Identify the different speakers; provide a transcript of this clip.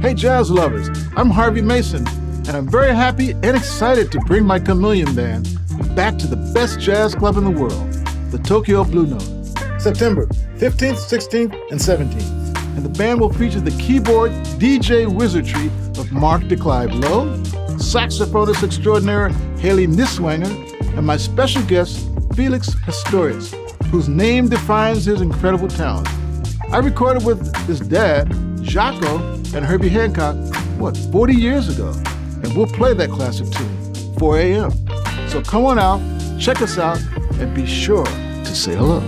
Speaker 1: Hey, jazz lovers, I'm Harvey Mason, and I'm very happy and excited to bring my Chameleon Band back to the best jazz club in the world, the Tokyo Blue Note. September 15th, 16th, and 17th. And the band will feature the keyboard DJ wizardry of Mark de Clive-Lowe, saxophonist extraordinaire Hailey Niswanger, and my special guest, Felix Pastorius, whose name defines his incredible talent. I recorded with his dad, Jaco, and Herbie Hancock, what, 40 years ago? And we'll play that classic tune, 4 a.m. So come on out, check us out, and be sure to say hello.